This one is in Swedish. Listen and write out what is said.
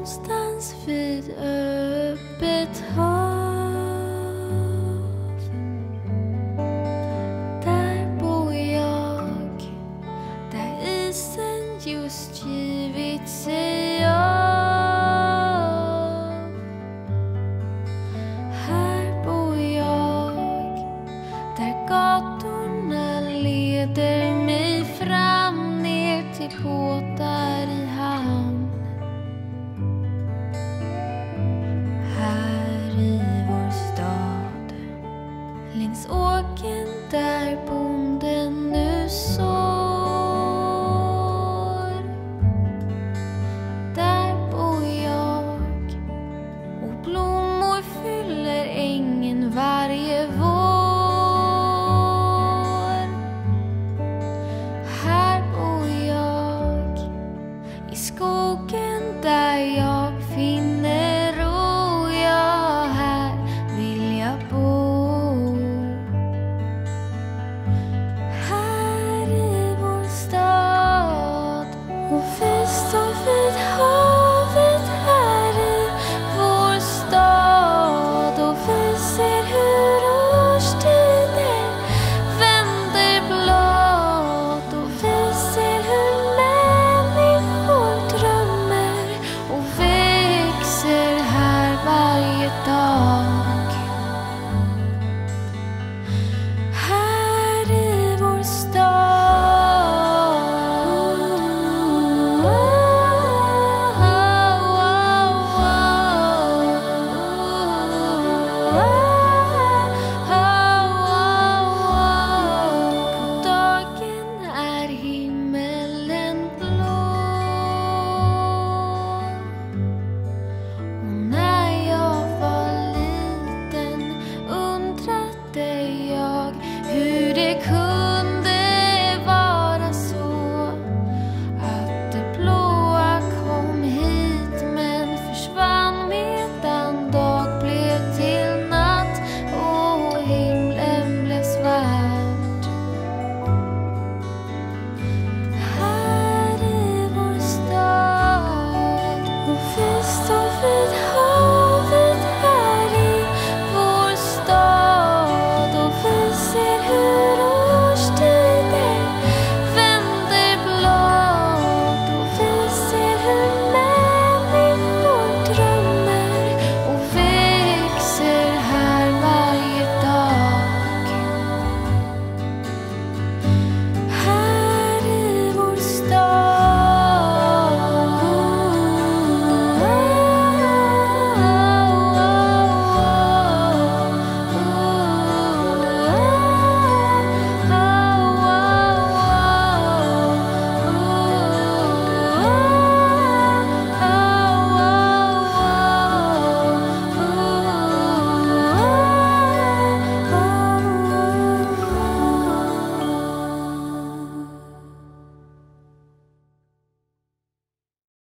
någonstans vid öppet hav. Där bor jag, där isen just givit sig 带有。